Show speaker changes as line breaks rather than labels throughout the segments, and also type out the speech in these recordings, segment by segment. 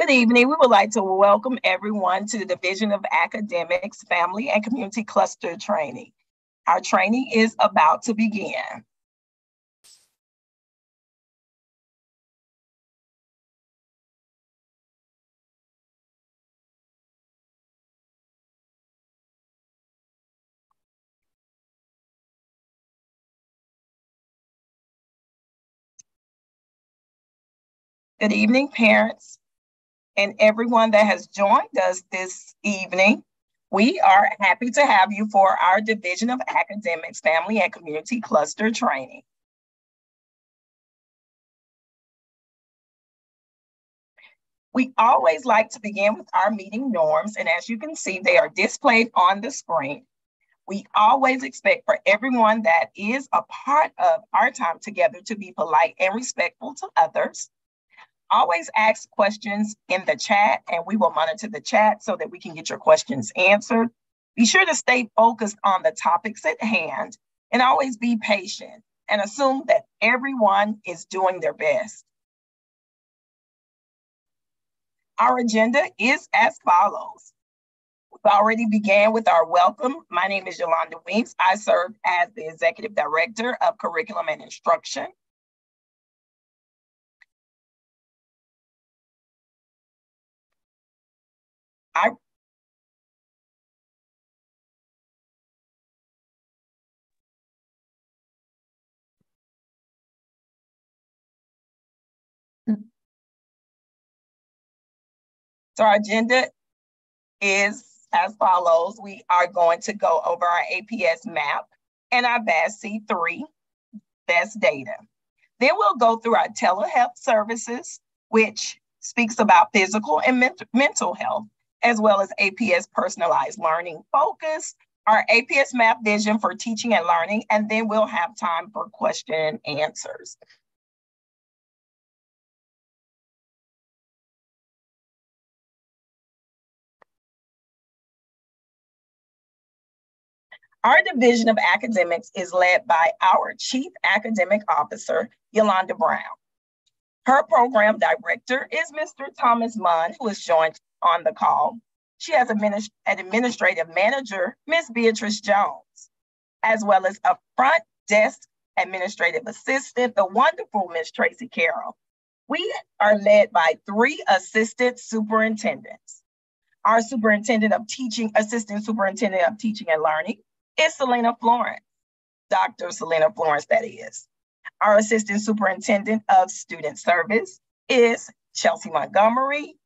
Good evening. We would like to welcome everyone to the Division of Academics Family and Community Cluster Training. Our training is about to begin. Good evening, parents, and everyone that has joined us this evening. We are happy to have you for our Division of Academics, Family and Community Cluster Training. We always like to begin with our meeting norms, and as you can see, they are displayed on the screen. We always expect for everyone that is a part of our time together to be polite and respectful to others always ask questions in the chat and we will monitor the chat so that we can get your questions answered. Be sure to stay focused on the topics at hand and always be patient and assume that everyone is doing their best. Our agenda is as follows. We've already began with our welcome. My name is Yolanda Weeks. I serve as the Executive Director of Curriculum and Instruction. I So our agenda is as follows. We are going to go over our APS map and our BASC3 best data. Then we'll go through our telehealth services, which speaks about physical and mental health as well as APS personalized learning focus, our APS map vision for teaching and learning, and then we'll have time for question and answers. Our Division of Academics is led by our Chief Academic Officer, Yolanda Brown. Her program director is Mr. Thomas Munn, who is joined on the call. She has an administrative manager, Miss Beatrice Jones, as well as a front desk administrative assistant, the wonderful Miss Tracy Carroll. We are led by three assistant superintendents. Our superintendent of teaching, assistant superintendent of teaching and learning is Selena Florence, Dr. Selena Florence, that is. Our assistant superintendent of student service is Chelsea Montgomery,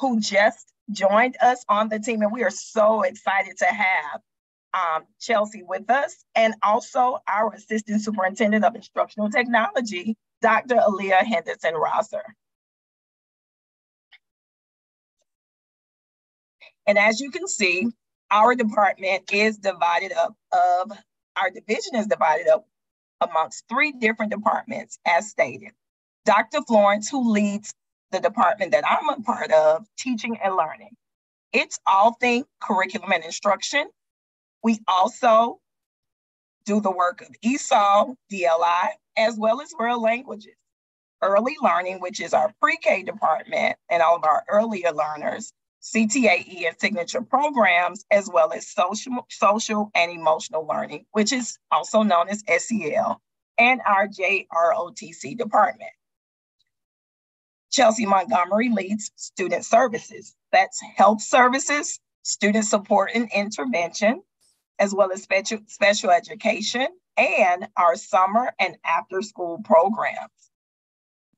who just joined us on the team. And we are so excited to have um, Chelsea with us, and also our Assistant Superintendent of Instructional Technology, Dr. Aaliyah Henderson Rosser. And as you can see, our department is divided up of, our division is divided up amongst three different departments as stated. Dr. Florence, who leads the department that I'm a part of, teaching and learning. It's all thing curriculum and instruction. We also do the work of ESOL, DLI, as well as world languages. Early learning, which is our pre-K department and all of our earlier learners, CTAE and signature programs, as well as social, social and emotional learning, which is also known as SEL, and our JROTC department. Chelsea Montgomery leads student services. That's health services, student support and intervention, as well as special, special education and our summer and after school programs.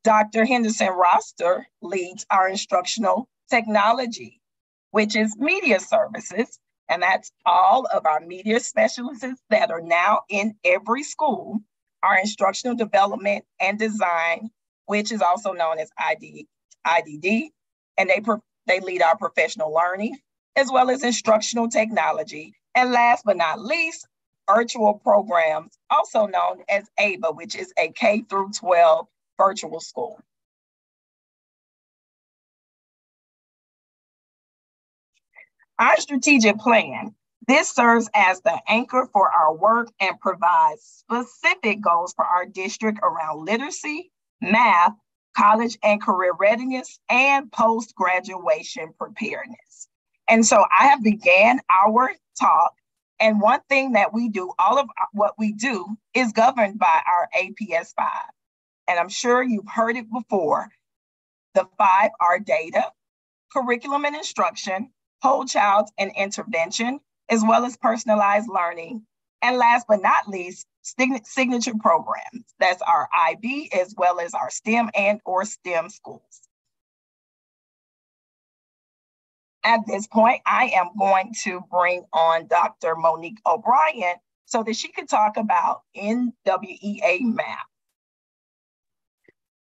Dr. Henderson Rosser leads our instructional technology, which is media services. And that's all of our media specialists that are now in every school, our instructional development and design which is also known as ID, IDD, and they, they lead our professional learning as well as instructional technology. And last but not least, virtual programs, also known as AVA, which is a K through 12 virtual school. Our strategic plan, this serves as the anchor for our work and provides specific goals for our district around literacy, math, college and career readiness, and post-graduation preparedness. And so I have began our talk. And one thing that we do, all of what we do is governed by our APS 5. And I'm sure you've heard it before. The five are data, curriculum and instruction, whole child and intervention, as well as personalized learning. And last but not least, signature programs. That's our IB as well as our STEM and or STEM schools. At this point, I am going to bring on Dr. Monique O'Brien so that she could talk about NWEA MAP.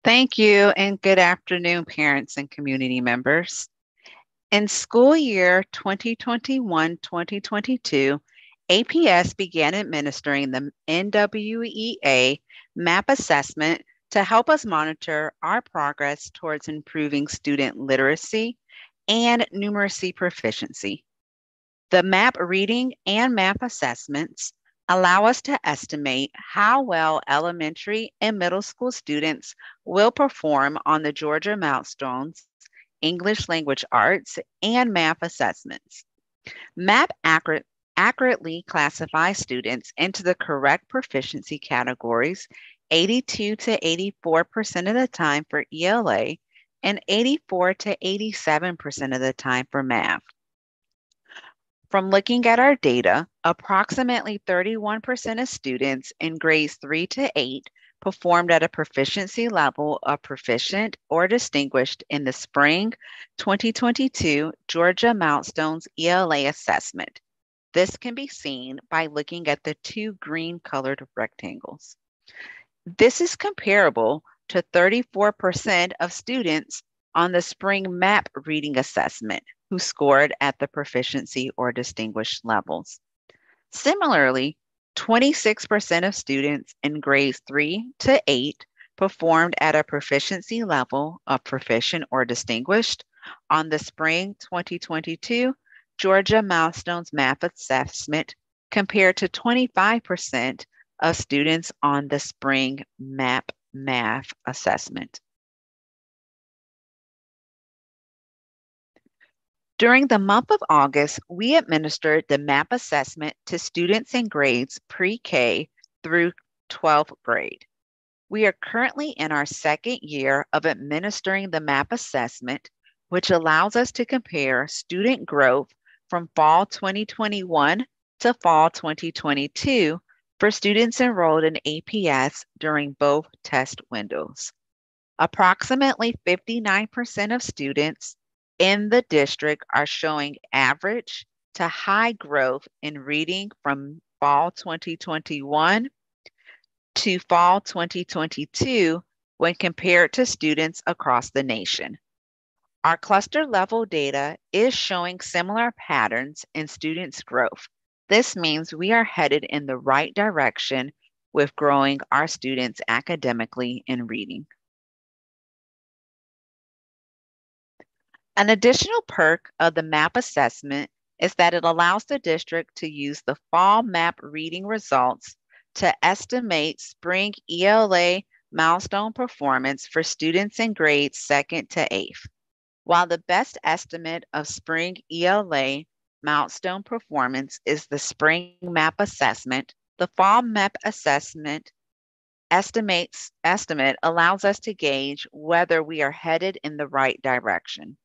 Thank you and good afternoon, parents and community members. In school year 2021-2022, APS began administering the NWEA MAP assessment to help us monitor our progress towards improving student literacy and numeracy proficiency. The MAP reading and math assessments allow us to estimate how well elementary and middle school students will perform on the Georgia Milestones, English language arts, and math assessments. MAP accurate, accurately classify students into the correct proficiency categories 82 to 84% of the time for ELA and 84 to 87% of the time for math. From looking at our data, approximately 31% of students in grades 3 to 8 performed at a proficiency level of proficient or distinguished in the spring 2022 Georgia Milestones ELA assessment. This can be seen by looking at the two green colored rectangles. This is comparable to 34% of students on the spring MAP reading assessment who scored at the proficiency or distinguished levels. Similarly, 26% of students in grades 3 to 8 performed at a proficiency level of proficient or distinguished on the spring 2022 Georgia Milestones math assessment compared to 25% of students on the spring MAP math assessment. During the month of August, we administered the MAP assessment to students in grades pre-K through 12th grade. We are currently in our second year of administering the MAP assessment, which allows us to compare student growth from fall 2021 to fall 2022 for students enrolled in APS during both test windows. Approximately 59% of students in the district are showing average to high growth in reading from fall 2021 to fall 2022 when compared to students across the nation. Our cluster level data is showing similar patterns in students' growth this means we are headed in the right direction with growing our students academically in reading. An additional perk of the MAP assessment is that it allows the district to use the fall MAP reading results to estimate spring ELA milestone performance for students in grades second to eighth. While the best estimate of spring ELA milestone performance is the spring map assessment. The fall map assessment estimates estimate allows us to gauge whether we are headed in the right direction.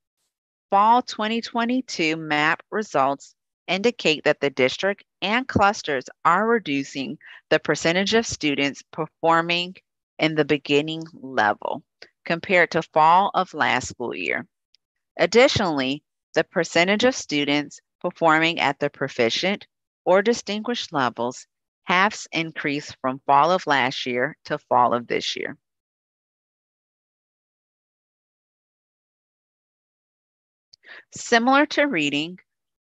Fall 2022 map results indicate that the district and clusters are reducing the percentage of students performing in the beginning level compared to fall of last school year. Additionally, the percentage of students performing at the proficient or distinguished levels halves increased from fall of last year to fall of this year. Similar to reading,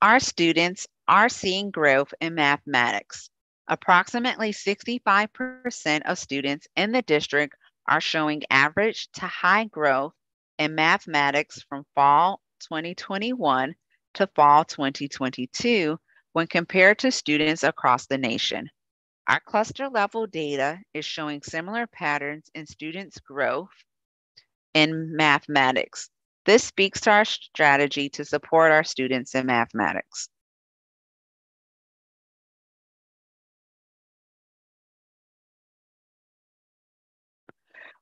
our students are seeing growth in mathematics. Approximately 65% of students in the district are showing average to high growth in mathematics from fall 2021 to fall 2022 when compared to students across the nation. Our cluster level data is showing similar patterns in students' growth in mathematics. This speaks to our strategy to support our students in mathematics.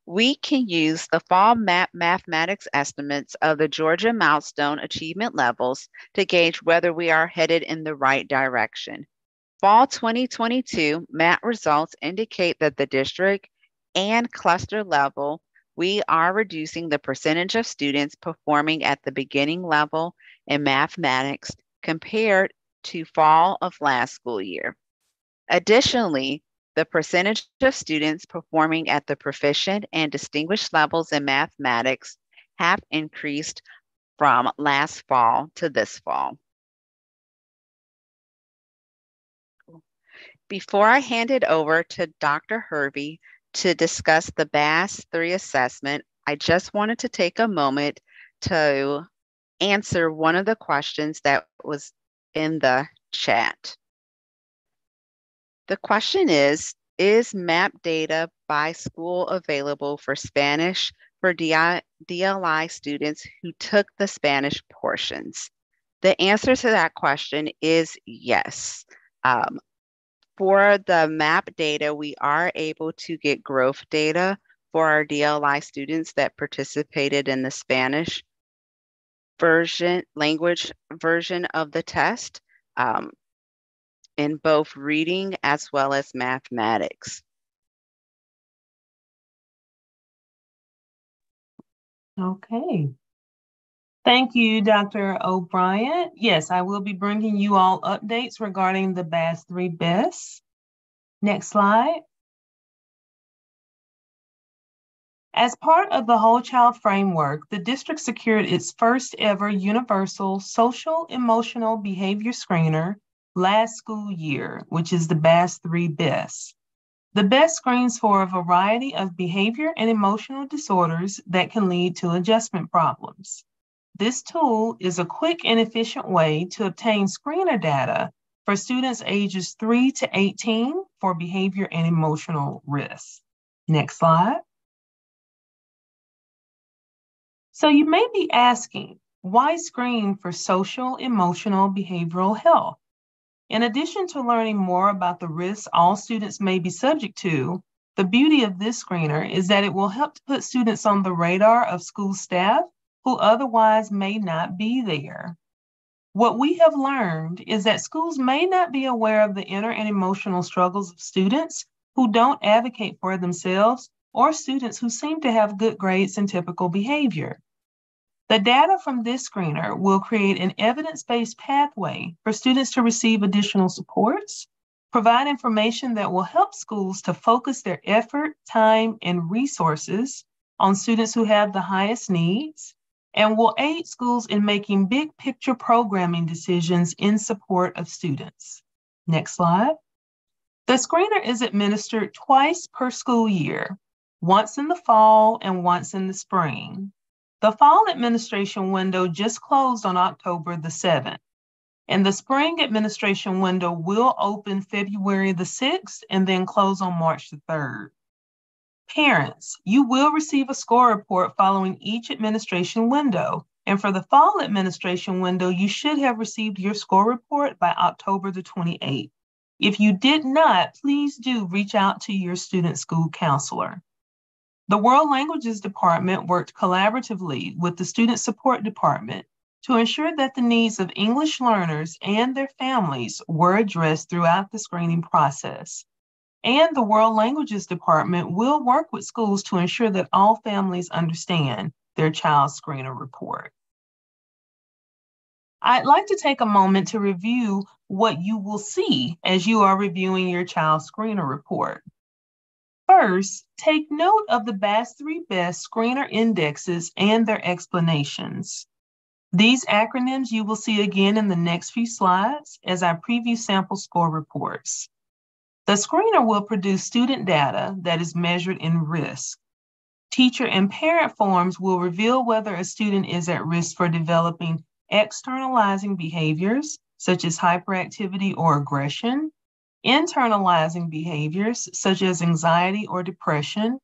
We can use the fall map mathematics estimates of the Georgia milestone achievement levels to gauge whether we are headed in the right direction. Fall 2022 MAP results indicate that the district and cluster level, we are reducing the percentage of students performing at the beginning level in mathematics compared to fall of last school year. Additionally, the percentage of students performing at the proficient and distinguished levels in mathematics have increased from last fall to this fall. Before I hand it over to Dr. Hervey to discuss the BAS 3 assessment, I just wanted to take a moment to answer one of the questions that was in the chat. The question is, is MAP data by school available for Spanish for DLI students who took the Spanish portions? The answer to that question is yes. Um, for the MAP data, we are able to get growth data for our DLI students that participated in the Spanish version, language version of the test. Um, in both reading as well as mathematics.
Okay. Thank you, Dr. O'Brien. Yes, I will be bringing you all updates regarding the BAS 3 BEST. Next slide. As part of the Whole Child Framework, the district secured its first ever universal social emotional behavior screener last school year, which is the BAS 3 BEST. The BEST screens for a variety of behavior and emotional disorders that can lead to adjustment problems. This tool is a quick and efficient way to obtain screener data for students ages 3 to 18 for behavior and emotional risks. Next slide. So you may be asking, why screen for social, emotional, behavioral health? In addition to learning more about the risks all students may be subject to, the beauty of this screener is that it will help to put students on the radar of school staff who otherwise may not be there. What we have learned is that schools may not be aware of the inner and emotional struggles of students who don't advocate for themselves or students who seem to have good grades and typical behavior. The data from this screener will create an evidence-based pathway for students to receive additional supports, provide information that will help schools to focus their effort, time, and resources on students who have the highest needs, and will aid schools in making big picture programming decisions in support of students. Next slide. The screener is administered twice per school year, once in the fall and once in the spring. The fall administration window just closed on October the 7th, and the spring administration window will open February the 6th and then close on March the 3rd. Parents, you will receive a score report following each administration window. And for the fall administration window, you should have received your score report by October the 28th. If you did not, please do reach out to your student school counselor. The World Languages Department worked collaboratively with the Student Support Department to ensure that the needs of English learners and their families were addressed throughout the screening process. And the World Languages Department will work with schools to ensure that all families understand their child screener report. I'd like to take a moment to review what you will see as you are reviewing your child screener report. First, take note of the BAS3 BEST screener indexes and their explanations. These acronyms you will see again in the next few slides as I preview sample score reports. The screener will produce student data that is measured in risk. Teacher and parent forms will reveal whether a student is at risk for developing externalizing behaviors, such as hyperactivity or aggression, internalizing behaviors such as anxiety or depression,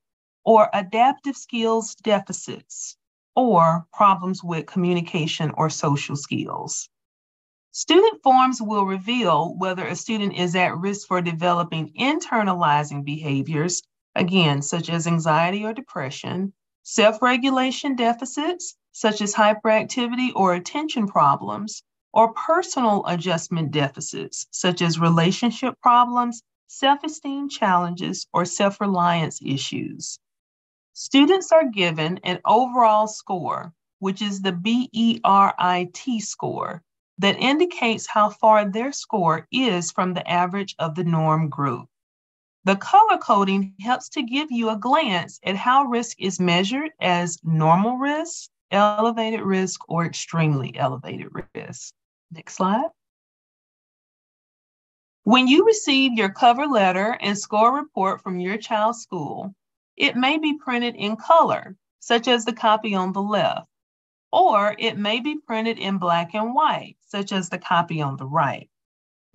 or adaptive skills deficits, or problems with communication or social skills. Student forms will reveal whether a student is at risk for developing internalizing behaviors, again, such as anxiety or depression, self regulation deficits, such as hyperactivity or attention problems, or personal adjustment deficits, such as relationship problems, self esteem challenges, or self reliance issues. Students are given an overall score, which is the BERIT score, that indicates how far their score is from the average of the norm group. The color coding helps to give you a glance at how risk is measured as normal risk, elevated risk, or extremely elevated risk. Next slide. When you receive your cover letter and score report from your child's school, it may be printed in color, such as the copy on the left, or it may be printed in black and white, such as the copy on the right.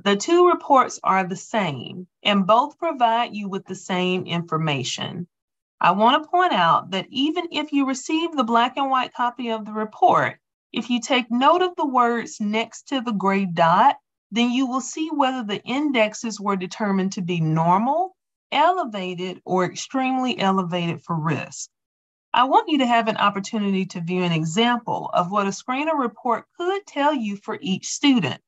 The two reports are the same and both provide you with the same information. I want to point out that even if you receive the black and white copy of the report, if you take note of the words next to the gray dot, then you will see whether the indexes were determined to be normal, elevated, or extremely elevated for risk. I want you to have an opportunity to view an example of what a screener report could tell you for each student.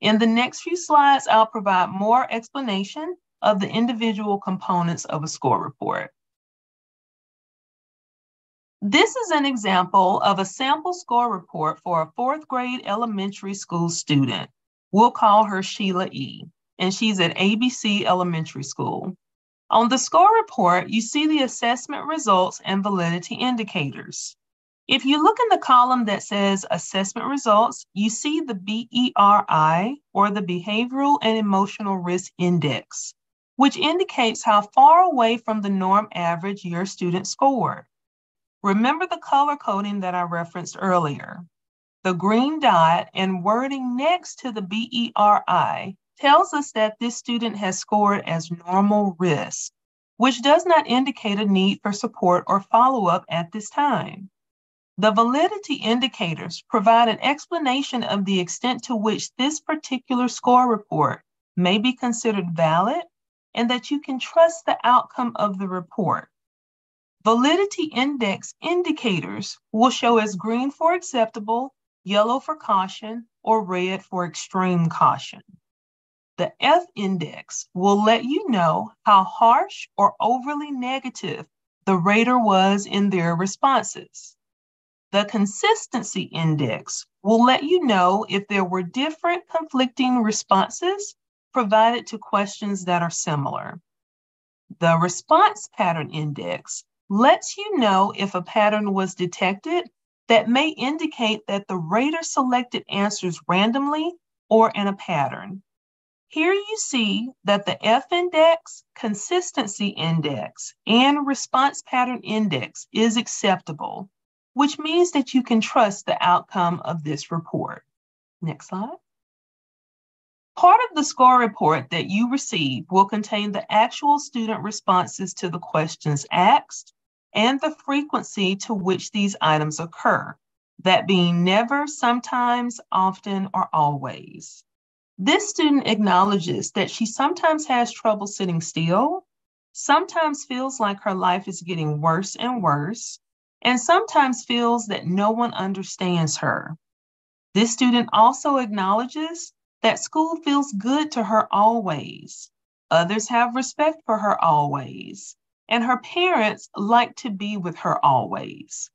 In the next few slides, I'll provide more explanation of the individual components of a score report. This is an example of a sample score report for a fourth grade elementary school student. We'll call her Sheila E., and she's at ABC Elementary School. On the score report, you see the assessment results and validity indicators. If you look in the column that says assessment results, you see the BERI or the Behavioral and Emotional Risk Index, which indicates how far away from the norm average your student scored. Remember the color coding that I referenced earlier. The green dot and wording next to the BERI tells us that this student has scored as normal risk, which does not indicate a need for support or follow up at this time. The validity indicators provide an explanation of the extent to which this particular score report may be considered valid and that you can trust the outcome of the report. Validity index indicators will show as green for acceptable, yellow for caution, or red for extreme caution. The F index will let you know how harsh or overly negative the rater was in their responses. The consistency index will let you know if there were different conflicting responses provided to questions that are similar. The response pattern index lets you know if a pattern was detected that may indicate that the rater selected answers randomly or in a pattern. Here you see that the F index, consistency index, and response pattern index is acceptable, which means that you can trust the outcome of this report. Next slide. Part of the score report that you receive will contain the actual student responses to the questions asked and the frequency to which these items occur, that being never, sometimes, often, or always. This student acknowledges that she sometimes has trouble sitting still, sometimes feels like her life is getting worse and worse, and sometimes feels that no one understands her. This student also acknowledges that school feels good to her always. Others have respect for her always, and her parents like to be with her always.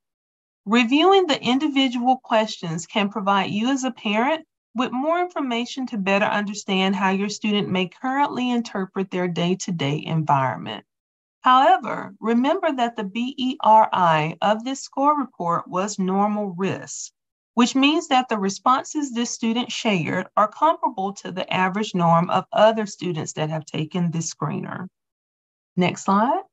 Reviewing the individual questions can provide you as a parent with more information to better understand how your student may currently interpret their day to day environment. However, remember that the BERI of this score report was normal risk, which means that the responses this student shared are comparable to the average norm of other students that have taken this screener. Next slide.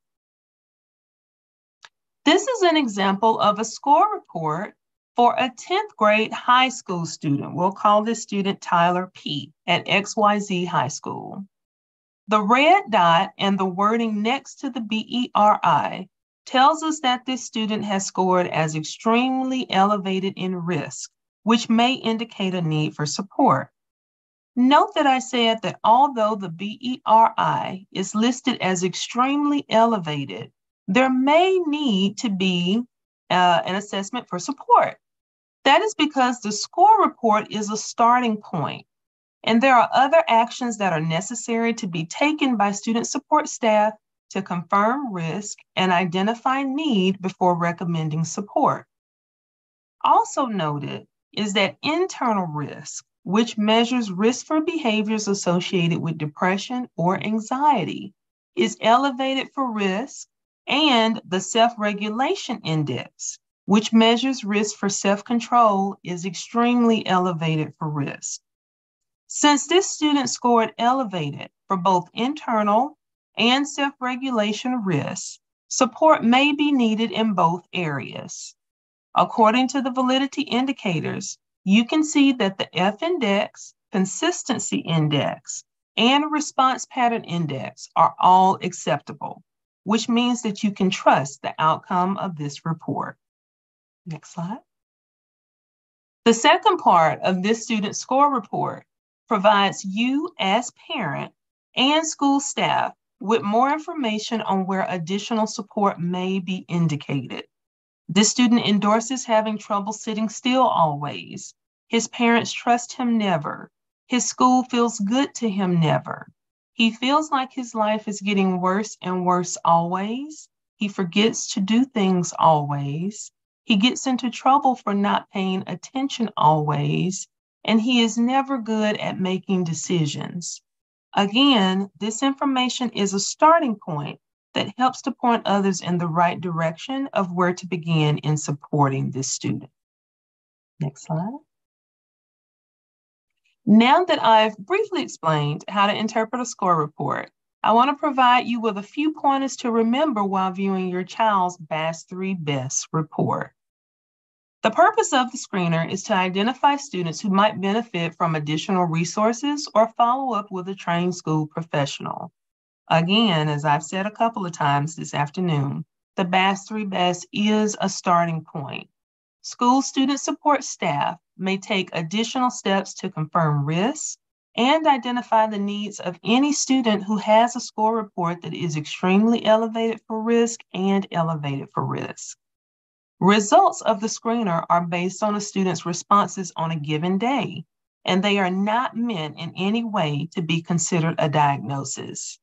This is an example of a score report for a 10th grade high school student, we'll call this student Tyler P. at XYZ High School. The red dot and the wording next to the BERI tells us that this student has scored as extremely elevated in risk, which may indicate a need for support. Note that I said that although the BERI is listed as extremely elevated, there may need to be uh, an assessment for support. That is because the score report is a starting point, and there are other actions that are necessary to be taken by student support staff to confirm risk and identify need before recommending support. Also noted is that internal risk, which measures risk for behaviors associated with depression or anxiety, is elevated for risk and the self regulation index, which measures risk for self control, is extremely elevated for risk. Since this student scored elevated for both internal and self regulation risks, support may be needed in both areas. According to the validity indicators, you can see that the F index, consistency index, and response pattern index are all acceptable which means that you can trust the outcome of this report. Next slide. The second part of this student score report provides you as parent and school staff with more information on where additional support may be indicated. This student endorses having trouble sitting still always. His parents trust him never. His school feels good to him never. He feels like his life is getting worse and worse always. He forgets to do things always. He gets into trouble for not paying attention always. And he is never good at making decisions. Again, this information is a starting point that helps to point others in the right direction of where to begin in supporting this student. Next slide. Now that I've briefly explained how to interpret a score report, I want to provide you with a few pointers to remember while viewing your child's BAS 3 BEST report. The purpose of the screener is to identify students who might benefit from additional resources or follow up with a trained school professional. Again, as I've said a couple of times this afternoon, the BAS 3 BEST is a starting point. School student support staff may take additional steps to confirm risks and identify the needs of any student who has a score report that is extremely elevated for risk and elevated for risk. Results of the screener are based on a student's responses on a given day, and they are not meant in any way to be considered a diagnosis.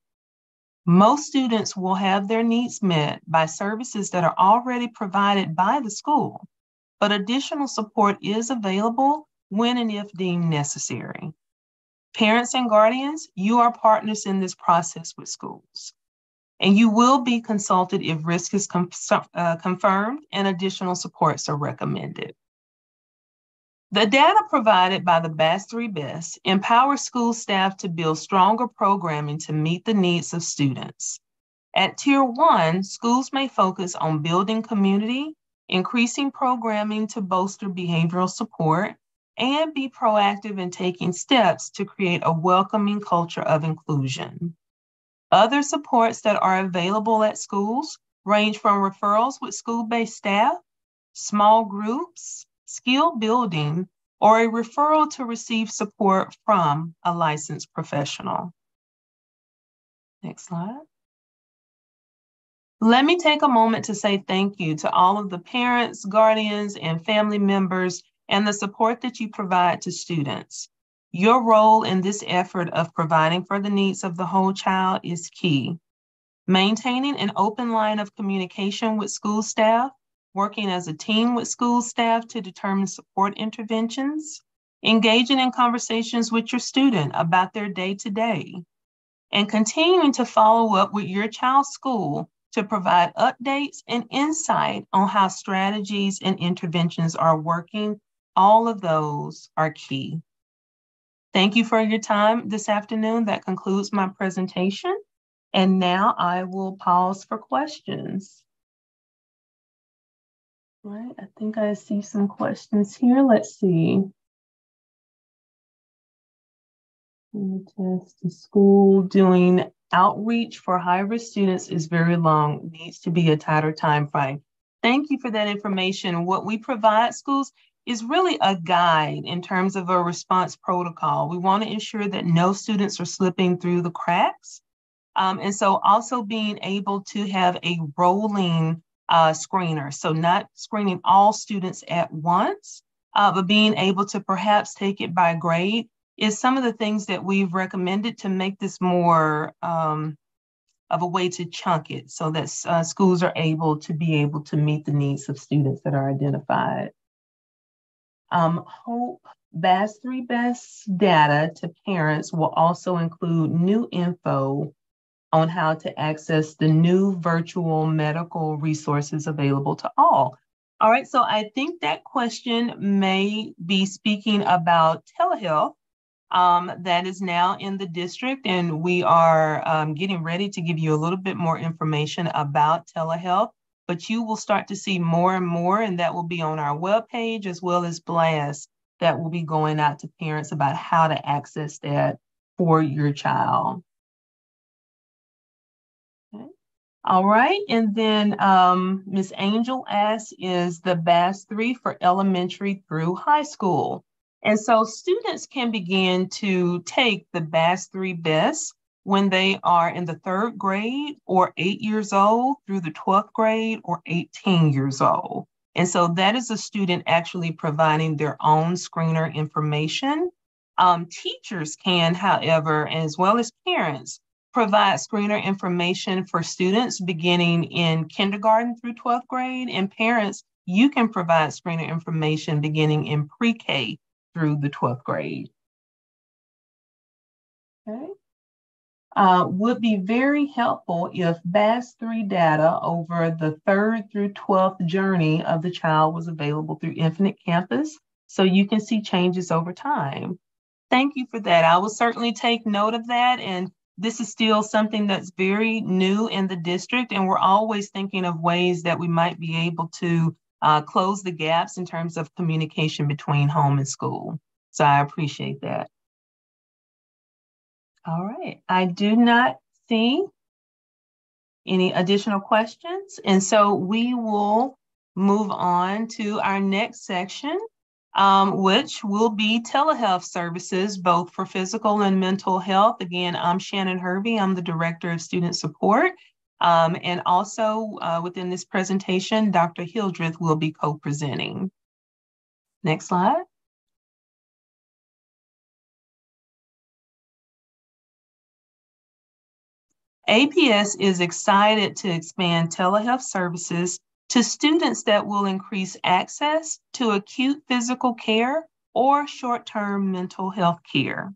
Most students will have their needs met by services that are already provided by the school, but additional support is available when and if deemed necessary. Parents and guardians, you are partners in this process with schools. And you will be consulted if risk is com- uh, confirmed and additional supports are recommended. The data provided by the BAS 3 BEST empowers school staff to build stronger programming to meet the needs of students. At Tier 1, schools may focus on building community increasing programming to bolster behavioral support, and be proactive in taking steps to create a welcoming culture of inclusion. Other supports that are available at schools range from referrals with school based staff, small groups, skill building, or a referral to receive support from a licensed professional. Next slide. Let me take a moment to say thank you to all of the parents, guardians, and family members and the support that you provide to students. Your role in this effort of providing for the needs of the whole child is key. Maintaining an open line of communication with school staff, working as a team with school staff to determine support interventions, engaging in conversations with your student about their day to day, and continuing to follow up with your child's school to provide updates and insight on how strategies and interventions are working. All of those are key. Thank you for your time this afternoon. That concludes my presentation. And now I will pause for questions. All right, I think I see some questions here. Let's see. Test the school doing outreach for high risk students is very long, needs to be a tighter time frame. Thank you for that information. What we provide schools is really a guide in terms of a response protocol. We want to ensure that no students are slipping through the cracks. Um, and so also being able to have a rolling uh, screener. So not screening all students at once, uh, but being able to perhaps take it by grade is some of the things that we've recommended to make this more um, of a way to chunk it so that uh, schools are able to be able to meet the needs of students that are identified. Um, Hope BAS 3 Best data to parents will also include new info on how to access the new virtual medical resources available to all. All right, so I think that question may be speaking about telehealth um, that is now in the district, and we are um, getting ready to give you a little bit more information about telehealth. But you will start to see more and more, and that will be on our webpage as well as blasts that will be going out to parents about how to access that for your child. All right, and then um, Ms. Angel asks, is the BAS 3 for elementary through high school? And so students can begin to take the BAS 3 BEST when they are in the third grade or eight years old through the 12th grade or 18 years old. And so that is a student actually providing their own screener information. Um, teachers can, however, as well as parents, provide screener information for students beginning in kindergarten through 12th grade, and parents, you can provide screener information beginning in pre K through the 12th grade. Okay. Uh, would be very helpful if BAS3 data over the third through 12th journey of the child was available through Infinite Campus so you can see changes over time. Thank you for that. I will certainly take note of that and this is still something that's very new in the district, and we're always thinking of ways that we might be able to uh, close the gaps in terms of communication between home and school. So I appreciate that. All right, I do not see any additional questions, and so we will move on to our next section, um, which will be telehealth services, both for physical and mental health. Again, I'm Shannon Hervey. I'm the Director of Student Support. Um, and also uh, within this presentation, Dr. Hildreth will be co-presenting. Next slide. APS is excited to expand telehealth services to students that will increase access to acute physical care or short term mental health care.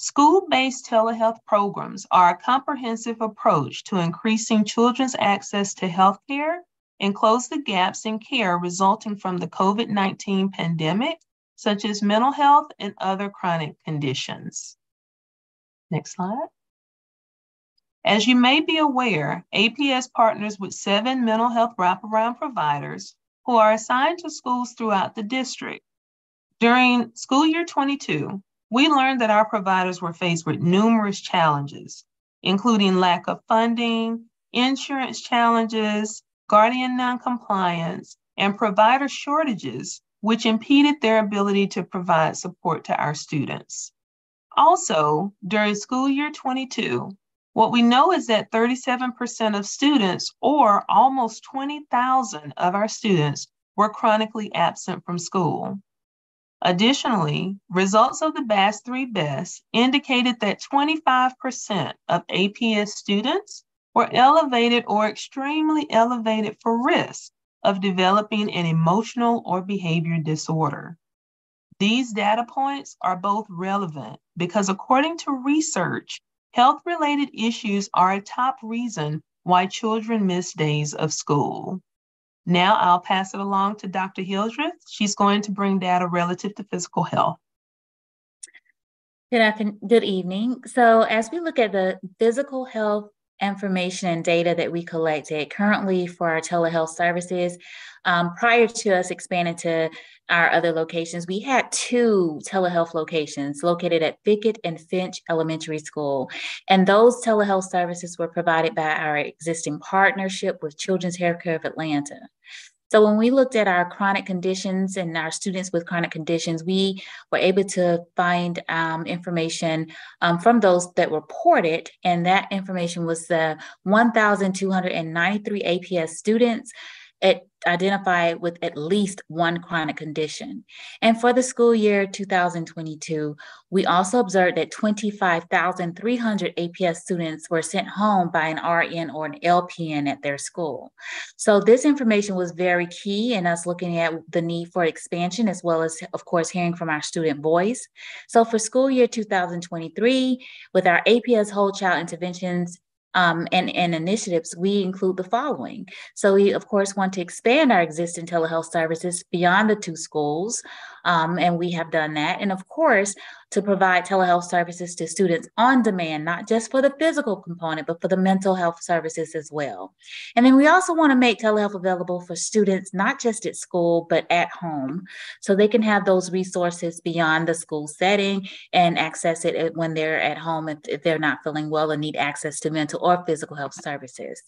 School based telehealth programs are a comprehensive approach to increasing children's access to health care and close the gaps in care resulting from the COVID 19 pandemic, such as mental health and other chronic conditions. Next slide. As you may be aware, APS partners with seven mental health wraparound providers who are assigned to schools throughout the district. During school year 22, we learned that our providers were faced with numerous challenges, including lack of funding, insurance challenges, guardian noncompliance, and provider shortages, which impeded their ability to provide support to our students. Also, during school year 22, what we know is that 37% of students, or almost 20,000 of our students, were chronically absent from school. Additionally, results of the BAS 3 BEST indicated that 25% of APS students were elevated or extremely elevated for risk of developing an emotional or behavior disorder. These data points are both relevant because, according to research, Health related issues are a top reason why children miss days of school. Now I'll pass it along to Dr. Hildreth. She's going to bring data relative to physical health.
Good afternoon, good evening. So as we look at the physical health information and data that we collected currently for our telehealth services, um, prior to us expanding to our other locations, we had two telehealth locations located at Fickett and Finch Elementary School. And those telehealth services were provided by our existing partnership with Children's Healthcare of Atlanta. So when we looked at our chronic conditions and our students with chronic conditions, we were able to find um, information um, from those that reported, and that information was the 1,293 APS students it identified with at least one chronic condition. And for the school year 2022, we also observed that 25,300 APS students were sent home by an RN or an LPN at their school. So this information was very key in us looking at the need for expansion as well as, of course, hearing from our student voice. So for school year 2023, with our APS whole child interventions um, and, and initiatives, we include the following. So we, of course, want to expand our existing telehealth services beyond the two schools, um, and we have done that. And of course, to provide telehealth services to students on demand, not just for the physical component, but for the mental health services as well. And then we also want to make telehealth available for students, not just at school, but at home, so they can have those resources beyond the school setting and access it when they're at home if, if they're not feeling well and need access to mental or physical health services.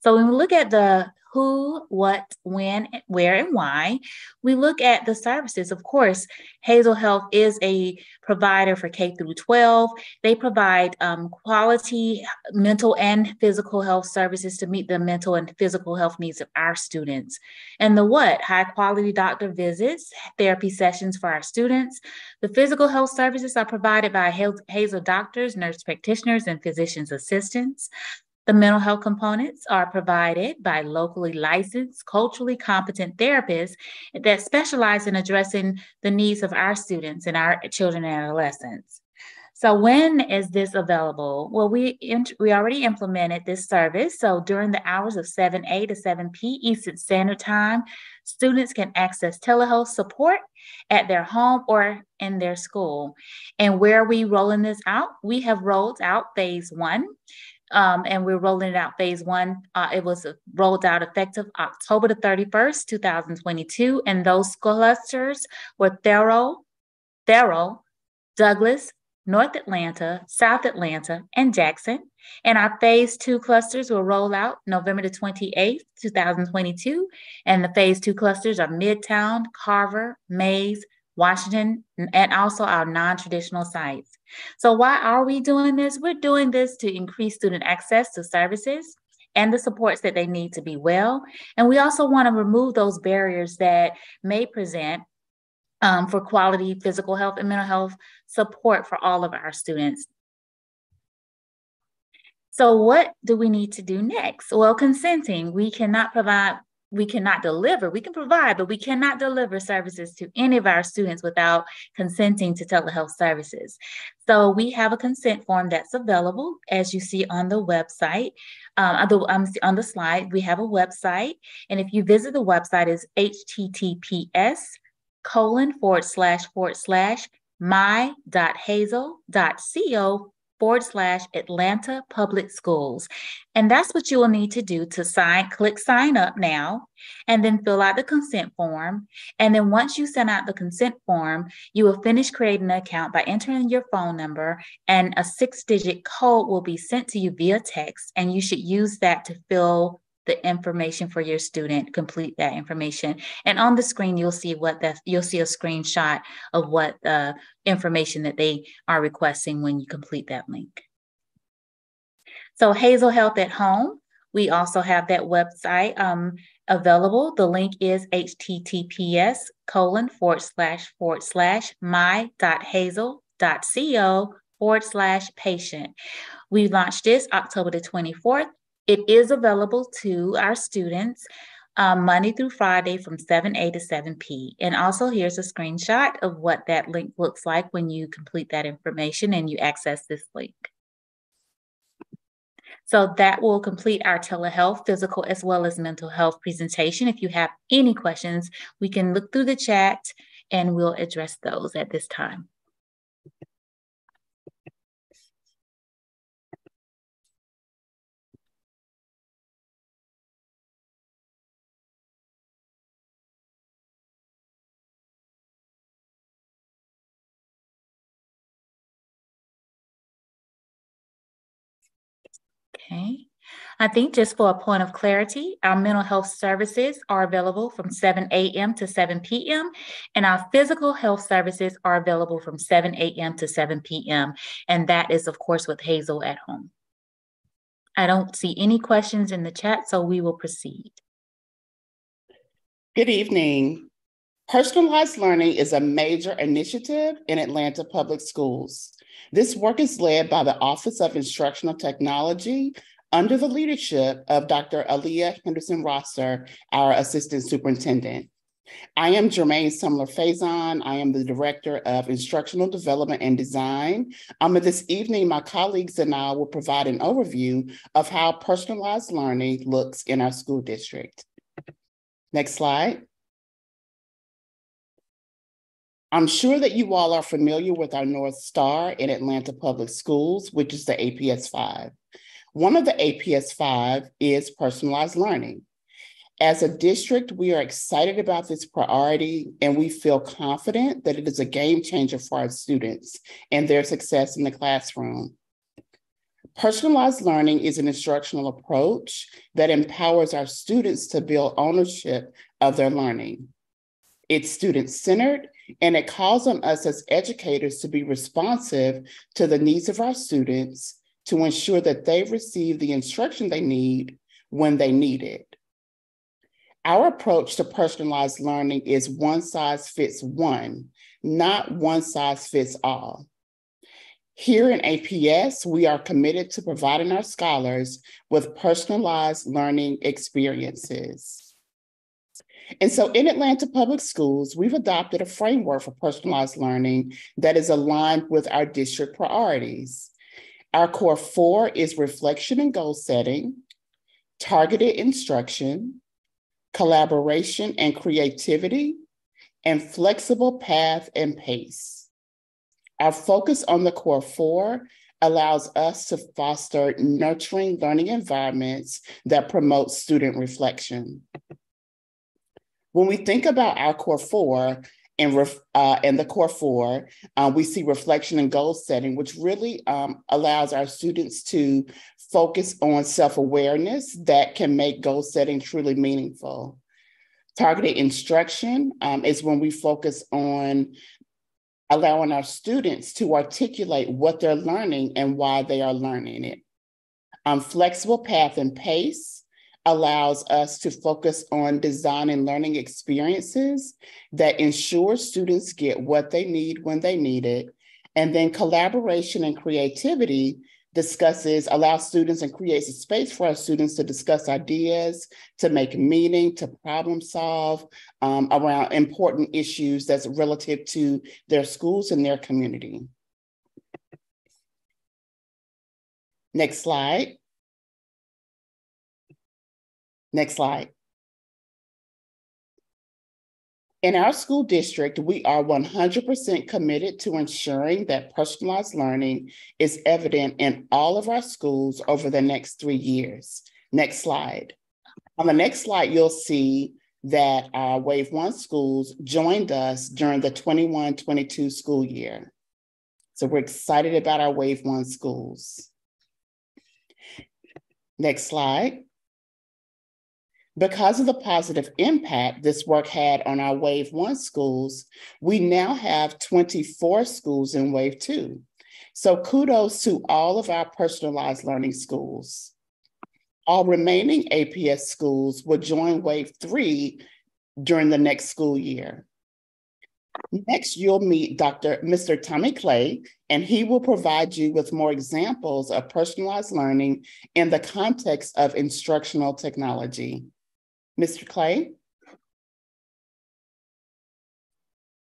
So when we look at the who, what, when, where, and why, we look at the services. Of course, Hazel Health is a provider for K through 12. They provide um, quality mental and physical health services to meet the mental and physical health needs of our students. And the what? High quality doctor visits, therapy sessions for our students. The physical health services are provided by Hazel doctors, nurse practitioners, and physician's assistants. The mental health components are provided by locally licensed, culturally competent therapists that specialize in addressing the needs of our students and our children and adolescents. So when is this available? Well, we we already implemented this service. So during the hours of 7A to 7P Eastern Standard Time, students can access telehealth support at their home or in their school. And where are we rolling this out? We have rolled out phase one. Um, and we're rolling it out phase one. Uh, it was rolled out effective October the 31st, 2022. And those clusters were Therrell, Therrell, Douglas, North Atlanta, South Atlanta, and Jackson. And our phase two clusters will roll out November the 28th, 2022. And the phase two clusters are Midtown, Carver, Mays, Washington, and also our non-traditional sites. So why are we doing this? We're doing this to increase student access to services and the supports that they need to be well. And we also want to remove those barriers that may present um, for quality physical health and mental health support for all of our students. So what do we need to do next? Well, consenting. We cannot provide we cannot deliver. We can provide, but we cannot deliver services to any of our students without consenting to telehealth services. So we have a consent form that's available, as you see on the website. Um, on, the, um, on the slide, we have a website, and if you visit the website, is https colon forward slash forward slash my.hazel.co forward slash Atlanta Public Schools. And that's what you will need to do to sign, click sign up now, and then fill out the consent form. And then once you send out the consent form, you will finish creating an account by entering your phone number, and a six digit code will be sent to you via text. And you should use that to fill the information for your student, complete that information. And on the screen, you'll see what that you'll see a screenshot of what the information that they are requesting when you complete that link. So Hazel Health at Home, we also have that website um, available. The link is https colon forward slash forward slash my.hazel.co forward slash patient. We launched this October the 24th. It is available to our students um, Monday through Friday from 7A to 7P. And also here's a screenshot of what that link looks like when you complete that information and you access this link. So that will complete our telehealth, physical as well as mental health presentation. If you have any questions, we can look through the chat and we'll address those at this time. Okay. I think just for a point of clarity, our mental health services are available from 7 a.m. to 7 p.m., and our physical health services are available from 7 a.m. to 7 p.m. And that is, of course, with Hazel at home. I don't see any questions in the chat, so we will proceed.
Good evening. Personalized learning is a major initiative in Atlanta Public Schools. This work is led by the Office of Instructional Technology under the leadership of Dr. Aaliyah Henderson Rosser, our Assistant Superintendent. I am Jermaine Sumler Faison. I am the Director of Instructional Development and Design. Um, this evening, my colleagues and I will provide an overview of how personalized learning looks in our school district. Next slide. I'm sure that you all are familiar with our North Star in Atlanta Public Schools, which is the APS 5. One of the APS 5 is personalized learning. As a district, we are excited about this priority and we feel confident that it is a game changer for our students and their success in the classroom. Personalized learning is an instructional approach that empowers our students to build ownership of their learning. It's student centered and it calls on us as educators to be responsive to the needs of our students to ensure that they receive the instruction they need when they need it. Our approach to personalized learning is one size fits one, not one size fits all. Here in APS, we are committed to providing our scholars with personalized learning experiences. And so in Atlanta Public Schools, we've adopted a framework for personalized learning that is aligned with our district priorities. Our core four is reflection and goal setting, targeted instruction, collaboration and creativity, and flexible path and pace. Our focus on the core four allows us to foster nurturing learning environments that promote student reflection. When we think about our core four, and, ref, uh, and the core four, uh, we see reflection and goal setting, which really um, allows our students to focus on self awareness that can make goal setting truly meaningful. Targeted instruction um, is when we focus on allowing our students to articulate what they're learning and why they are learning it. Um, flexible path and pace allows us to focus on designing learning experiences that ensure students get what they need when they need it. And then collaboration and creativity discusses, allows students and creates a space for our students to discuss ideas, to make meaning, to problem solve um, around important issues that's relative to their schools and their community. Next slide. Next slide. In our school district, we are 100% committed to ensuring that personalized learning is evident in all of our schools over the next three years. Next slide. On the next slide, you'll see that our Wave 1 schools joined us during the 21 22 school year. So we're excited about our Wave 1 schools. Next slide. Because of the positive impact this work had on our Wave 1 schools, we now have 24 schools in Wave 2. So kudos to all of our personalized learning schools. All remaining APS schools will join Wave 3 during the next school year. Next, you'll meet Dr. Mr. Tommy Clay, and he will provide you with more examples of personalized learning in the context of instructional technology. Mr. Clay?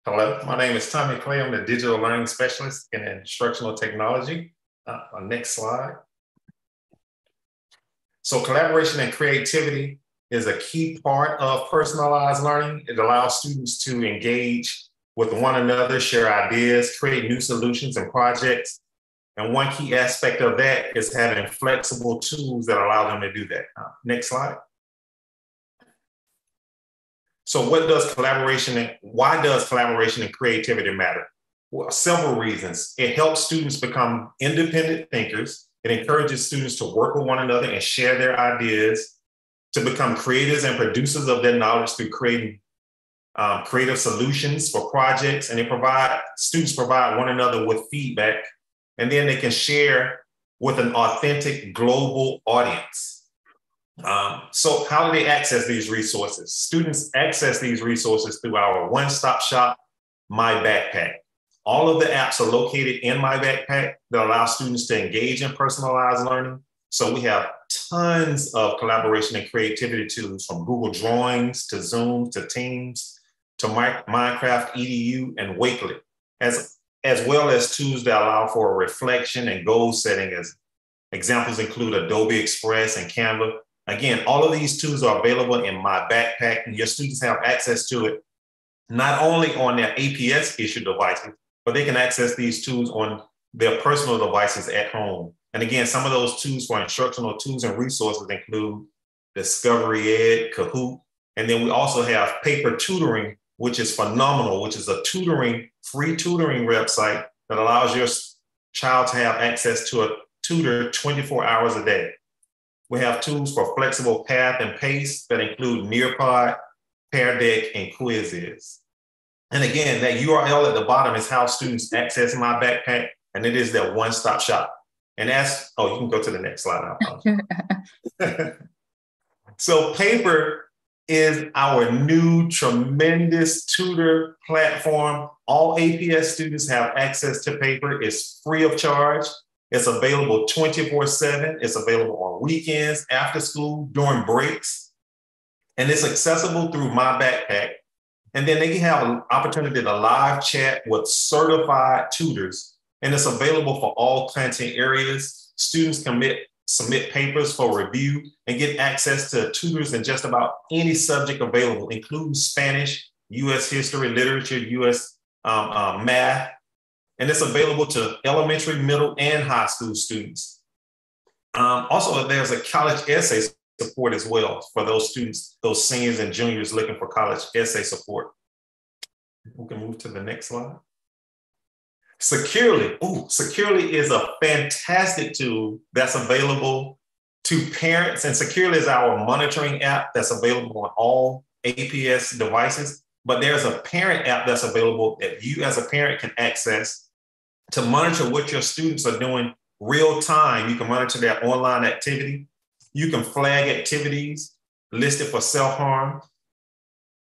Hello, my name is Tommy Clay. I'm the digital learning specialist in instructional technology. Uh, next slide. So collaboration and creativity is a key part of personalized learning. It allows students to engage with one another, share ideas, create new solutions and projects. And one key aspect of that is having flexible tools that allow them to do that. Uh, next slide. So, what does collaboration and why does collaboration and creativity matter? Well, several reasons. It helps students become independent thinkers. It encourages students to work with one another and share their ideas, to become creators and producers of their knowledge through creating um, creative solutions for projects. And they provide, students provide one another with feedback, and then they can share with an authentic global audience. Um, so, how do they access these resources? Students access these resources through our one stop shop, My Backpack. All of the apps are located in My Backpack that allow students to engage in personalized learning. So, we have tons of collaboration and creativity tools from Google Drawings to Zoom to Teams to Minecraft EDU and Wakelet, as, as well as tools that allow for reflection and goal setting as examples include Adobe Express and Canva Again, all of these tools are available in my backpack, and your students have access to it not only on their APS issued devices, but they can access these tools on their personal devices at home. And again, some of those tools for instructional tools and resources include Discovery Ed, Kahoot, and then we also have Paper Tutoring, which is phenomenal, which is a tutoring, free tutoring website that allows your child to have access to a tutor 24 hours a day. We have tools for flexible path and pace that include Nearpod, Pear Deck, and Quizizz. And again, that URL at the bottom is how students access my backpack, and it is their one-stop shop. And that's, oh, you can go to the next slide so Paper is our new tremendous tutor platform. All APS students have access to Paper. It's free of charge. It's available 24 7. It's available on weekends, after school, during breaks. And it's accessible through my backpack. And then they can have an opportunity to live chat with certified tutors. And it's available for all content areas. Students commit, submit papers for review and get access to tutors in just about any subject available, including Spanish, US history, literature, US um, uh, math, and it's available to elementary, middle, and high school students. Um, also, there's a college essay support as well for those students, those seniors and juniors looking for college essay support. We can move to the next slide. Securely, oh, Securely is a fantastic tool that's available to parents, and Securely is our monitoring app that's available on all APS devices. But there's a parent app that's available that you, as a parent, can access to monitor what your students are doing real time. You can monitor their online activity. You can flag activities listed for self harm.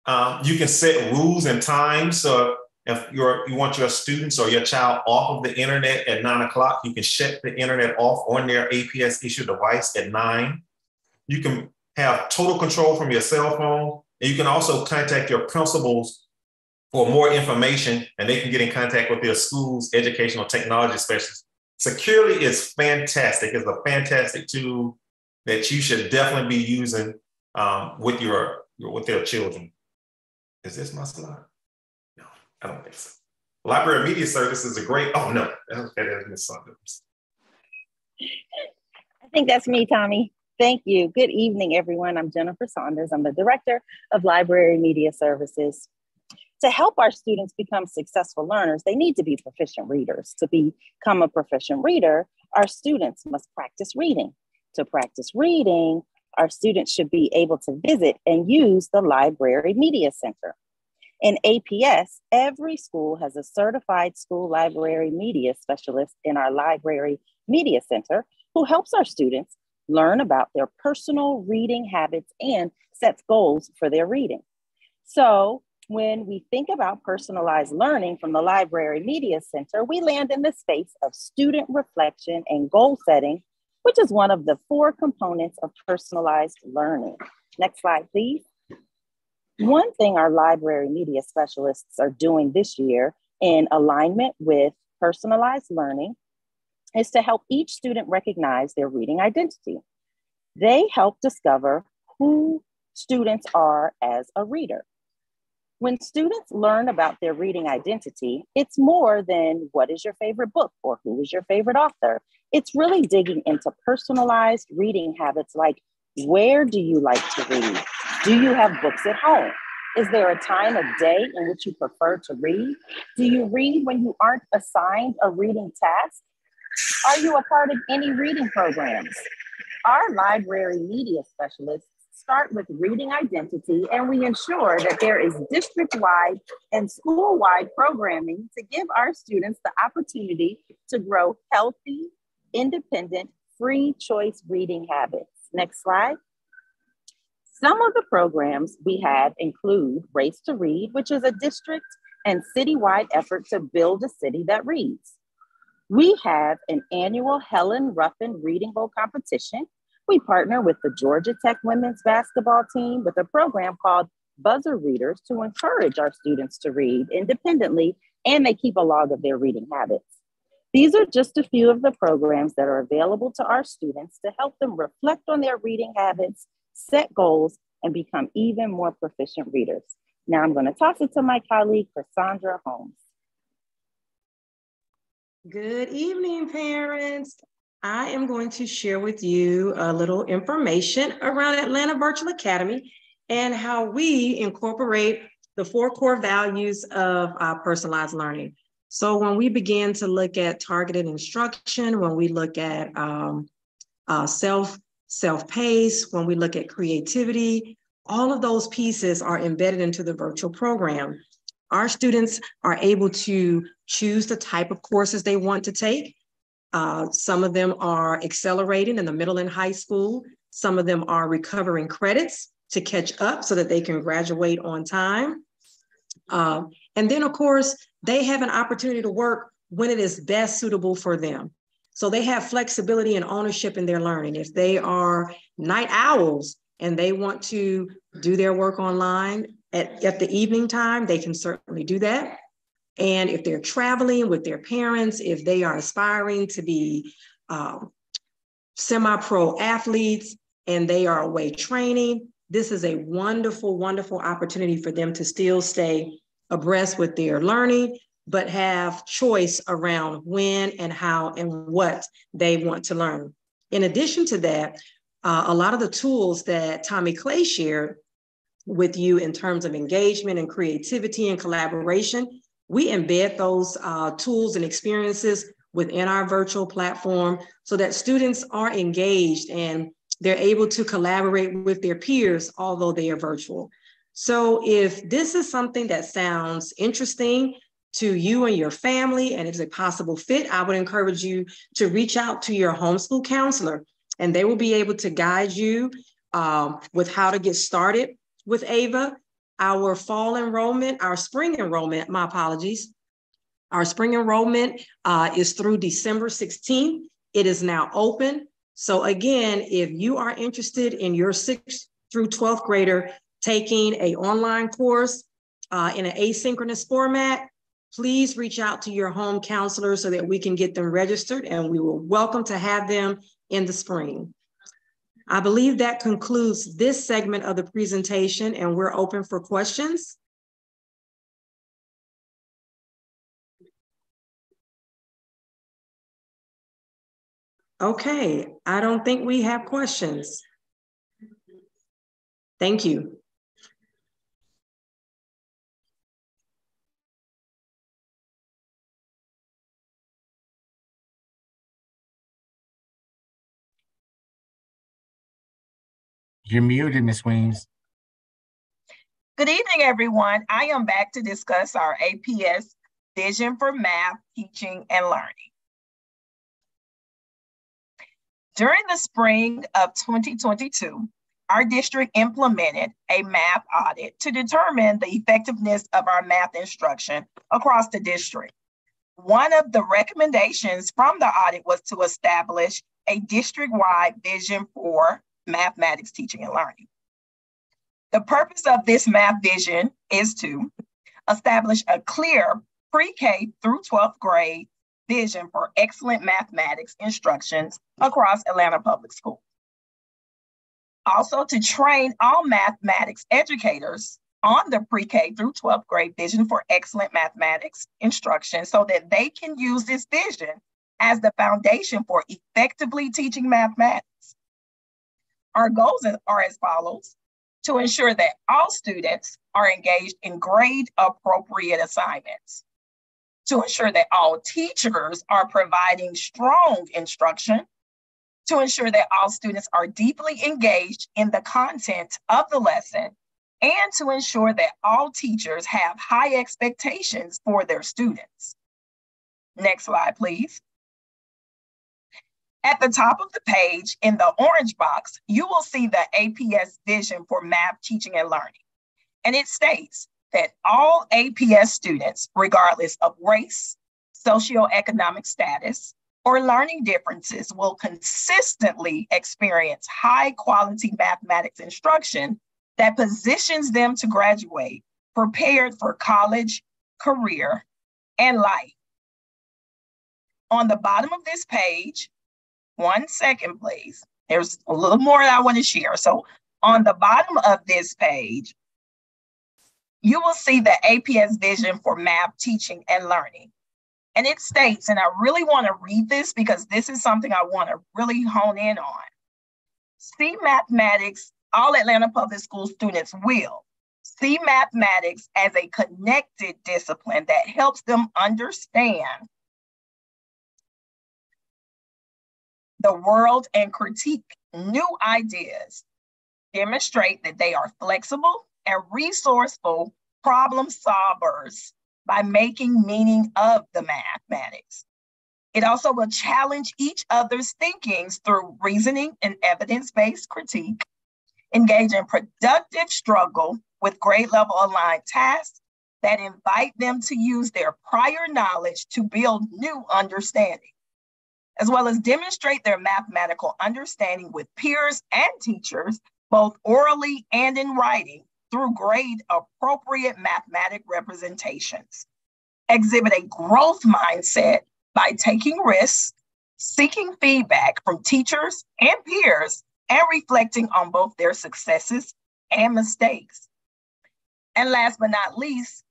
Um, you can set rules and times. So if you're, you want your students or your child off of the internet at nine o'clock, you can shut the internet off on their APS issued device at nine. You can have total control from your cell phone. And you can also contact your principals for more information and they can get in contact with their school's educational technology specialist. Securely is fantastic. It's a fantastic tool that you should definitely be using um, with your with their children. Is this my slide? No, I don't think so. Library Media Service is a great. Oh no, that is Miss Saunders.
I think that's me, Tommy. Thank you. Good evening, everyone. I'm Jennifer Saunders. I'm the Director of Library Media Services to help our students become successful learners, they need to be proficient readers. To become a proficient reader, our students must practice reading. To practice reading, our students should be able to visit and use the Library Media Center. In APS, every school has a certified school library media specialist in our Library Media Center who helps our students learn about their personal reading habits and sets goals for their reading. So when we think about personalized learning from the Library Media Center, we land in the space of student reflection and goal setting, which is one of the four components of personalized learning. Next slide, please. One thing our library media specialists are doing this year in alignment with personalized learning is to help each student recognize their reading identity. They help discover who students are as a reader. When students learn about their reading identity, it's more than what is your favorite book or who is your favorite author. It's really digging into personalized reading habits like where do you like to read? Do you have books at home? Is there a time of day in which you prefer to read? Do you read when you aren't assigned a reading task? Are you a part of any reading programs? Our library media specialists start with reading identity and we ensure that there is district-wide and school-wide programming to give our students the opportunity to grow healthy, independent, free choice reading habits. Next slide. Some of the programs we have include Race to Read, which is a district and citywide effort to build a city that reads. We have an annual Helen Ruffin Reading Bowl competition. We partner with the Georgia Tech women's basketball team with a program called Buzzer Readers to encourage our students to read independently and they keep a log of their reading habits. These are just a few of the programs that are available to our students to help them reflect on their reading habits set goals, and become even more proficient readers. Now I'm going to toss it to my colleague, Cassandra Holmes.
Good evening, parents. I am going to share with you a little information around Atlanta Virtual Academy and how we incorporate the four core values of personalized learning. So when we begin to look at targeted instruction, when we look at um, uh, self self-paced, when we look at creativity, all of those pieces are embedded into the virtual program. Our students are able to choose the type of courses they want to take. Uh, some of them are accelerating in the middle and high school. Some of them are recovering credits to catch up so that they can graduate on time. Uh, and then, of course, they have an opportunity to work when it is best suitable for them. So they have flexibility and ownership in their learning. If they are night owls and they want to do their work online at, at the evening time, they can certainly do that. And if they're traveling with their parents, if they are aspiring to be um, semi pro athletes and they are away training, this is a wonderful, wonderful opportunity for them to still stay abreast with their learning but have choice around when and how and what they want to learn. In addition to that, uh, a lot of the tools that Tommy Clay shared with you in terms of engagement and creativity and collaboration, we embed those uh, tools and experiences within our virtual platform so that students are engaged and they're able to collaborate with their peers, although they are virtual. So if this is something that sounds interesting, to you and your family and it's a possible fit, I would encourage you to reach out to your homeschool counselor and they will be able to guide you um, with how to get started with AVA. Our fall enrollment, our spring enrollment, my apologies. Our spring enrollment uh, is through December 16th. It is now open. So again, if you are interested in your sixth through 12th grader taking a online course uh, in an asynchronous format, please reach out to your home counselor so that we can get them registered and we will welcome to have them in the spring. I believe that concludes this segment of the presentation and we're open for questions. Okay, I don't think we have questions. Thank you.
You're muted, Ms. Weems.
Good evening, everyone. I am back to discuss our APS vision for math, teaching, and learning. During the spring of 2022, our district implemented a math audit to determine the effectiveness of our math instruction across the district. One of the recommendations from the audit was to establish a district-wide vision for mathematics teaching and learning. The purpose of this math vision is to establish a clear pre-K through 12th grade vision for excellent mathematics instructions across Atlanta Public Schools. Also to train all mathematics educators on the pre-K through 12th grade vision for excellent mathematics instruction so that they can use this vision as the foundation for effectively teaching mathematics. Our goals are as follows to ensure that all students are engaged in grade appropriate assignments, to ensure that all teachers are providing strong instruction, to ensure that all students are deeply engaged in the content of the lesson, and to ensure that all teachers have high expectations for their students. Next slide, please. At the top of the page in the orange box, you will see the APS vision for math teaching and learning. And it states that all APS students, regardless of race, socioeconomic status, or learning differences, will consistently experience high quality mathematics instruction that positions them to graduate prepared for college, career, and life. On the bottom of this page, one second, please. There's a little more that I want to share. So, on the bottom of this page, you will see the APS vision for math teaching and learning. And it states, and I really want to read this because this is something I want to really hone in on. See mathematics, all Atlanta Public School students will see mathematics as a connected discipline that helps them understand the world and critique new ideas, demonstrate that they are flexible and resourceful problem solvers by making meaning of the mathematics. It also will challenge each other's thinkings through reasoning and evidence based critique, engage in productive struggle with grade level aligned tasks that invite them to use their prior knowledge to build new understanding, as well as demonstrate their mathematical understanding with peers and teachers, both orally and in writing, through grade appropriate mathematic representations. Exhibit a growth mindset by taking risks, seeking feedback from teachers and peers, and reflecting on both their successes and mistakes. And last but not least,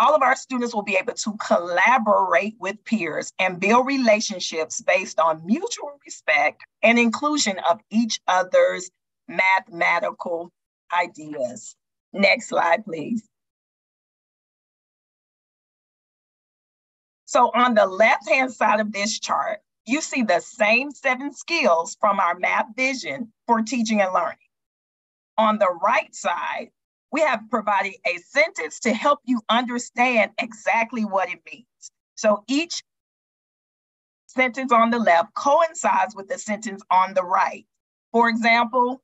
all of our students will be able to collaborate with peers and build relationships based on mutual respect and inclusion of each other's mathematical ideas. Next slide, please. So on the left-hand side of this chart, you see the same seven skills from our math vision for teaching and learning. On the right side, we have provided a sentence to help you understand exactly what it means. So each sentence on the left coincides with the sentence on the right. For example,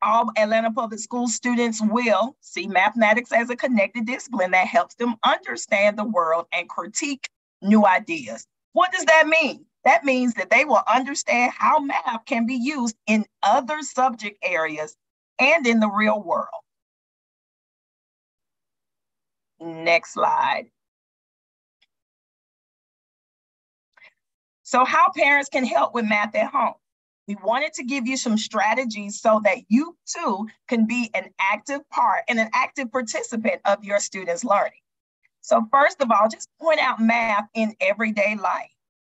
all Atlanta Public School students will see mathematics as a connected discipline that helps them understand the world and critique new ideas. What does that mean? That means that they will understand how math can be used in other subject areas and in the real world. Next slide. So, how parents can help with math at home. We wanted to give you some strategies so that you too can be an active part and an active participant of your students' learning. So, first of all, just point out math in everyday life.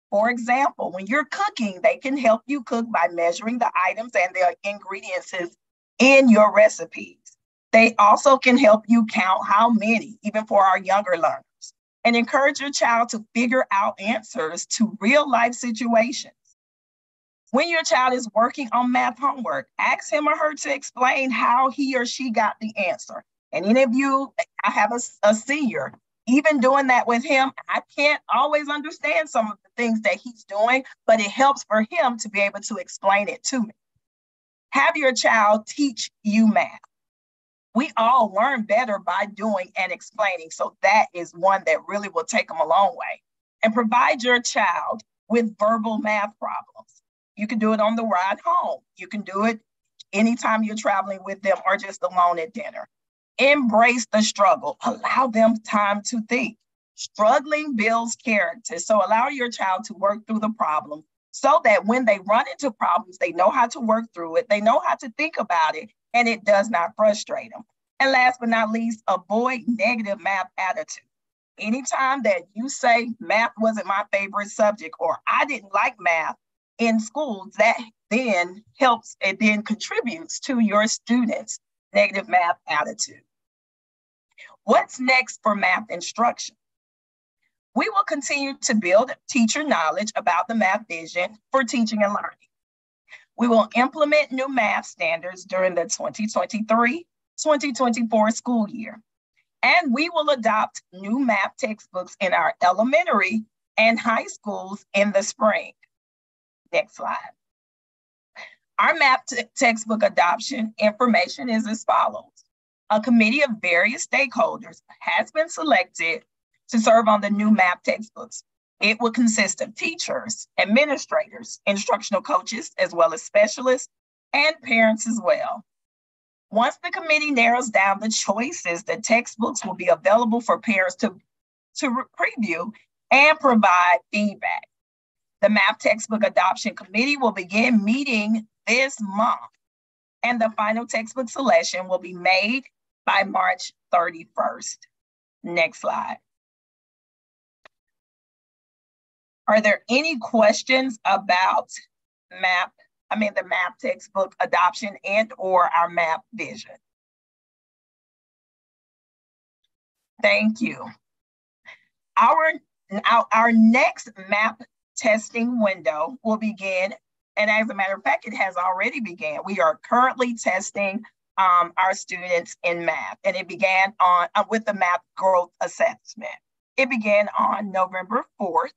For example, when you're cooking, they can help you cook by measuring the items and the ingredients in your recipes. They also can help you count how many, even for our younger learners, and encourage your child to figure out answers to real life situations. When your child is working on math homework, ask him or her to explain how he or she got the answer. And any of you, I have a, a senior, even doing that with him, I can't always understand some of the things that he's doing, but it helps for him to be able to explain it to me. Have your child teach you math. We all learn better by doing and explaining. So that is one that really will take them a long way. And provide your child with verbal math problems. You can do it on the ride home. You can do it anytime you're traveling with them or just alone at dinner. Embrace the struggle. Allow them time to think. Struggling builds character. So allow your child to work through the problem so that when they run into problems, they know how to work through it. They know how to think about it and it does not frustrate them. And last but not least, avoid negative math attitude. Anytime that you say math wasn't my favorite subject or I didn't like math, in schools, that then helps and then contributes to your students' negative math attitude. What's next for math instruction? We will continue to build teacher knowledge about the math vision for teaching and learning. We will implement new math standards during the 2023-2024 school year. And we will adopt new math textbooks in our elementary and high schools in the spring. Next slide. Our math textbook adoption information is as follows. A committee of various stakeholders has been selected to serve on the new math textbooks. It will consist of teachers, administrators, instructional coaches, as well as specialists and parents as well. Once the committee narrows down the choices, the textbooks will be available for parents to, to preview and provide feedback. The math textbook adoption committee will begin meeting this month, and the final textbook selection will be made by March 31st. Next slide. Are there any questions about MAP, I mean the MAP textbook adoption and or our MAP vision? Thank you. Our, our, next MAP testing window will begin, and as a matter of fact, it has already began. We are currently testing um, our students in math, and it began on uh, with the math growth assessment. It began on November 4th,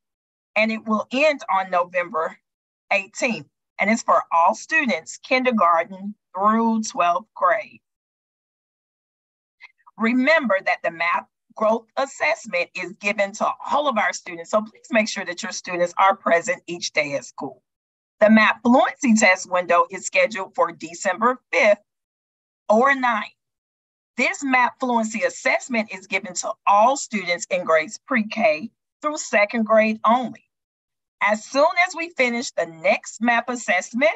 and it will end on November 18th, and it's for all students, kindergarten through 12th grade. Remember that the math growth assessment is given to all of our students, so please make sure that your students are present each day at school. The math fluency test window is scheduled for December 5th or 9th. This MAP fluency assessment is given to all students in grades pre-K through second grade only. As soon as we finish the next MAP assessment,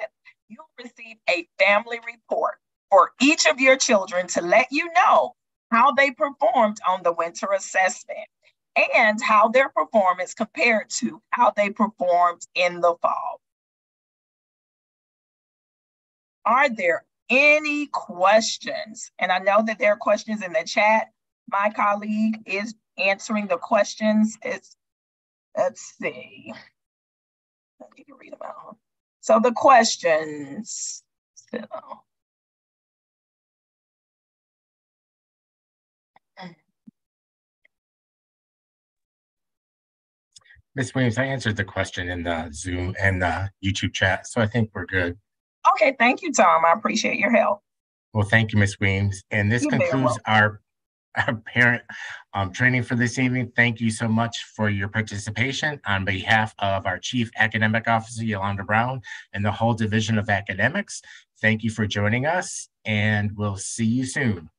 you'll receive a family report for each of your children to let you know how they performed on the winter assessment and how their performance compared to how they performed in the fall. Are there any questions? And I know that there are questions in the chat. My colleague is answering the questions. Let's see. I need to read them out. So the questions. So.
Ms. Williams, I answered the question in the Zoom and the YouTube chat, so I think we're good.
Okay, thank you, Tom. I appreciate your help.
Well, thank you, Ms. Williams. And this You're concludes our, our parent um, training for this evening. Thank you so much for your participation on behalf of our Chief Academic Officer, Yolanda Brown, and the whole Division of Academics. Thank you for joining us, and we'll see you soon.